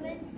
seven